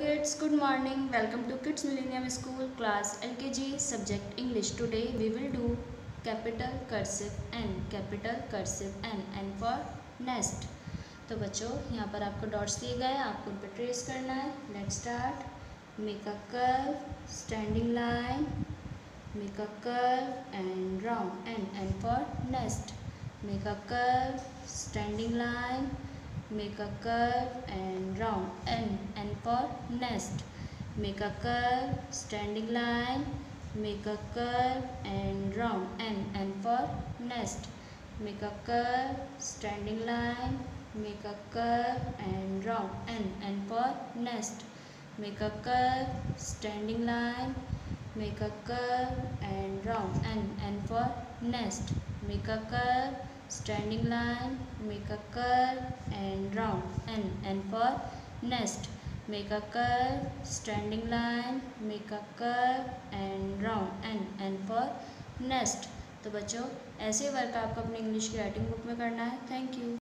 kids good morning welcome to kids millennium school class lkg subject english today we will do capital cursive n capital cursive n n for nest तो बच्चों यहाँ पर आपको dots दिए गए हैं आपको उन पर ट्रेस करना है let start make a curve standing line make a curve and round N N for nest make a curve standing line curve and round n n for nest. Make a curve standing line. Make a curve and round n n for nest. Make a curve standing line. Make a curve and round n n for nest. Make a curve standing line. Make a curve and round n n for nest. Make a curve standing line. Make a curve and round n n for nest make a curve standing line make a curve and round and and for nest तो बच्चों ऐसे work आपको अपने English की writing book में करना है thank you